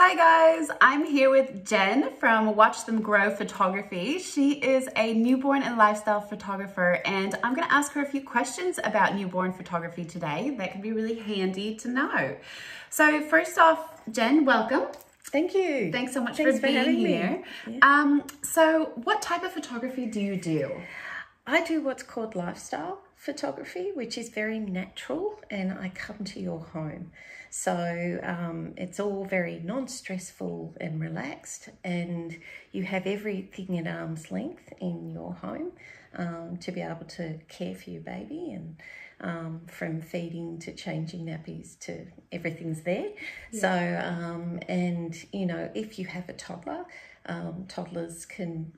Hi guys, I'm here with Jenn from Watch Them Grow Photography. She is a newborn and lifestyle photographer and I'm gonna ask her a few questions about newborn photography today that can be really handy to know. So first off, Jenn, welcome. Thank you. Thanks so much Thanks for being here. Yeah. Um, so what type of photography do you do? I do what's called lifestyle photography, which is very natural, and I come to your home. So um, it's all very non stressful and relaxed, and you have everything at arm's length in your home um, to be able to care for your baby and um, from feeding to changing nappies to everything's there. Yeah. So, um, and you know, if you have a toddler, um, toddlers can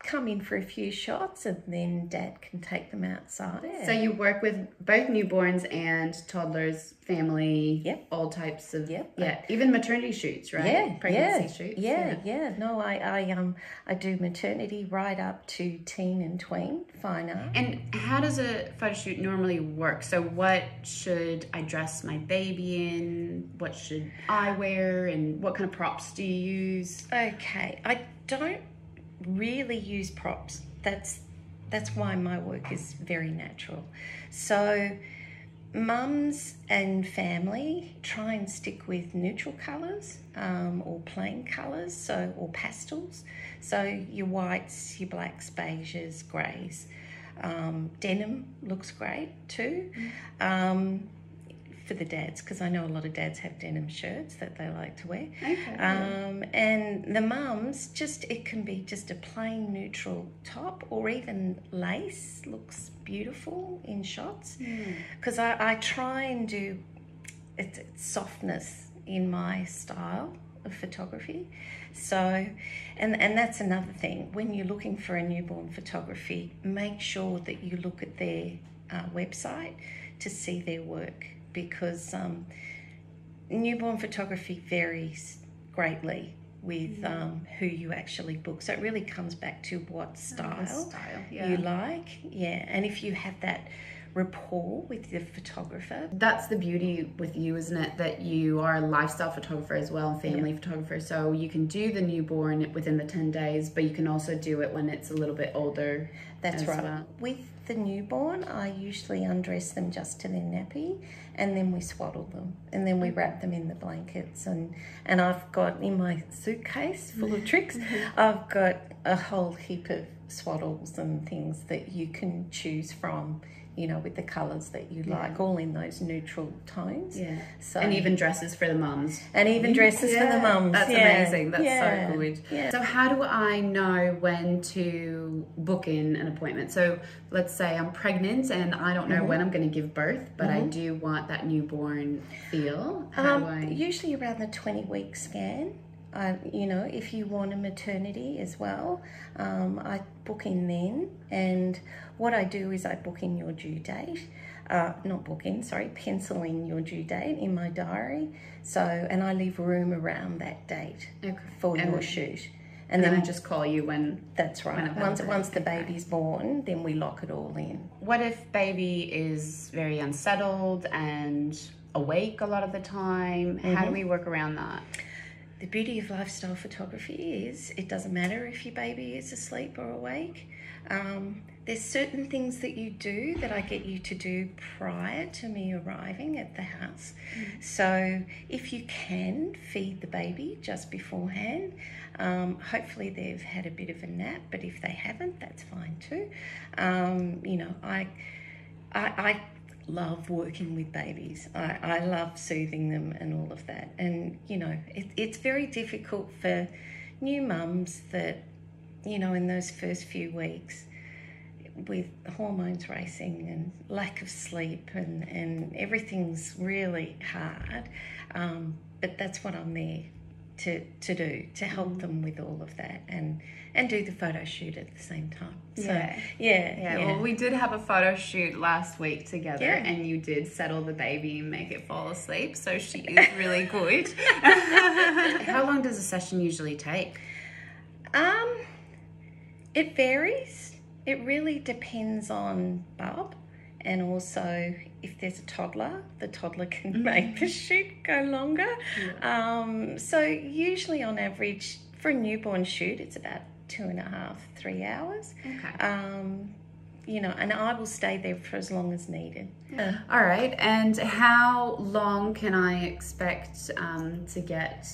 come in for a few shots and then dad can take them outside. So you work with both newborns and toddlers, family, yep. all types of yep. yeah, even maternity shoots, right? Yeah, pregnancy yeah, shoots. Yeah, yeah, yeah. No, I, I um I do maternity right up to teen and tween, fine art. And how does a photo shoot normally work? So what should I dress my baby in? What should I wear and what kind of props do you use? Okay. I don't really use props. That's that's why my work is very natural. So mums and family try and stick with neutral colours um, or plain colours, so or pastels. So your whites, your blacks, beiges, greys. Um, denim looks great too. Um, for the dads because I know a lot of dads have denim shirts that they like to wear. Okay. Um, and the mums, just it can be just a plain neutral top or even lace looks beautiful in shots because mm. I, I try and do it, it's softness in my style of photography. So, and, and that's another thing. When you're looking for a newborn photography, make sure that you look at their uh, website to see their work because um, newborn photography varies greatly with mm. um, who you actually book. So it really comes back to what style, style yeah. you like. Yeah, and if you have that rapport with the photographer. That's the beauty with you, isn't it? That you are a lifestyle photographer as well and family yeah. photographer. So you can do the newborn within the 10 days, but you can also do it when it's a little bit older. That's right. Well. With the newborn, I usually undress them just to their nappy and then we swaddle them and then we wrap them in the blankets and and I've got in my suitcase full of tricks, mm-hmm. I've got a whole heap of swaddles and things that you can choose from you know, with the colours that you yeah. like, all in those neutral tones. Yeah. So and even dresses for the mums. And even dresses yeah. for the mums. That's yeah. amazing. That's so good. Yeah. So how do I know when to book in an appointment? So let's say I'm pregnant and I don't know mm -hmm. when I'm going to give birth, but mm -hmm. I mm-hmm. do want that newborn feel. How um, do I? Usually around the 20 week scan. Uh, you know, if you want a maternity as well, um, I book in then and what I do is I book in your due date, uh, not book in, sorry, pencil in your due date in my diary. So, and I leave room around that date okay. for and your shoot. And, then, I just call you when. That's right. When once once the baby's born, then we lock it all in. What if baby is very unsettled and awake a lot of the time? Mm -hmm. How do mm-hmm. we work around that? The beauty of lifestyle photography is it doesn't matter if your baby is asleep or awake. Um, there's certain things that you do that I get you to do prior to me arriving at the house. Mm. So if you can feed the baby just beforehand, um, hopefully they've had a bit of a nap, but if they haven't, that's fine too. Um, you know, I, I, I love working with babies. I, I love soothing them and all of that. And, you know, it, it's very difficult for new mums that, you know, in those first few weeks, with hormones racing and lack of sleep and, and everything's really hard. Um, but that's what I'm there to, to do, to help mm. them with all of that and and do the photo shoot at the same time. So, yeah. yeah. Yeah. Well, we did have a photo shoot last week together yeah. and you did settle the baby and make it fall asleep. So she is really good. How long does a session usually take? Um, it varies. It really depends on Bub and also if there's a toddler, the toddler can make the shoot go longer. Um, so usually on average for a newborn shoot, it's about two and a half, three hours. Okay. Um, you know, and I will stay there for as long as needed. All right. And how long can I expect um, to get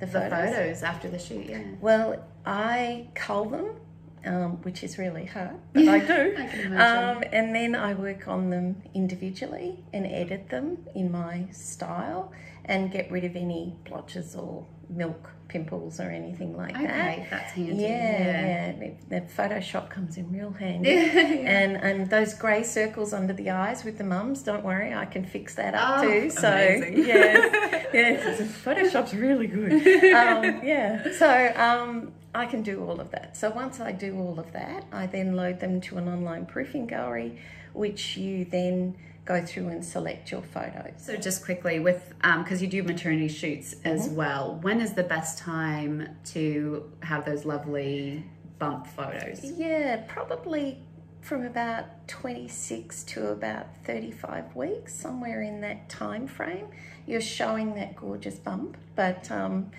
The the photos? photos after the shoot? Yeah. Well, I cull them, um, which is really hard, but I do. I. Um, and then I work on them individually and edit them in my style and get rid of any blotches or milk pimples or anything like that. Okay, that's handy. Yeah, yeah. The, the Photoshop comes in real handy. And and those grey circles under the eyes with the mums, don't worry, I can fix that up Oh, too. So yes, yes, Photoshop's really good. Um, yeah, so um, I can do all of that. So once I do all of that, I then load them to an online proofing gallery, which you then go through and select your photos. So just quickly with because you do maternity shoots as Mm-hmm. well. When is the best time to have those lovely bump photos? Yeah, probably from about 26 to about 35 weeks, somewhere in that time frame. You're showing that gorgeous bump, but um,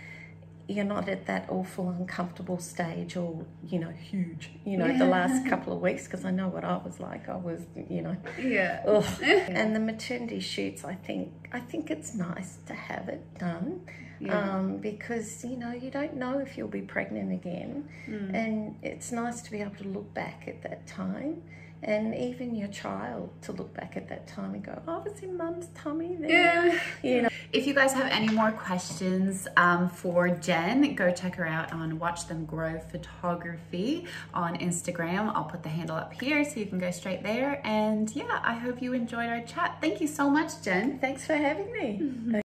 you're not at that awful uncomfortable stage or, you know, huge, you know, the last couple of weeks, because I know what I was like. I was, you know, Yeah. And the maternity shoots, I think, I think it's nice to have it done, um, because you know you don't know if you'll be pregnant again, and it's nice to be able to look back at that time, and even your child to look back at that time and go, oh, "I was in mum's tummy then." Yeah. You know. If you guys have any more questions um, for Jenn, go check her out on Watch Them Grow Photography on Instagram. I'll put the handle up here so you can go straight there. And yeah, I hope you enjoyed our chat. Thank you so much, Jenn. Thanks for having me.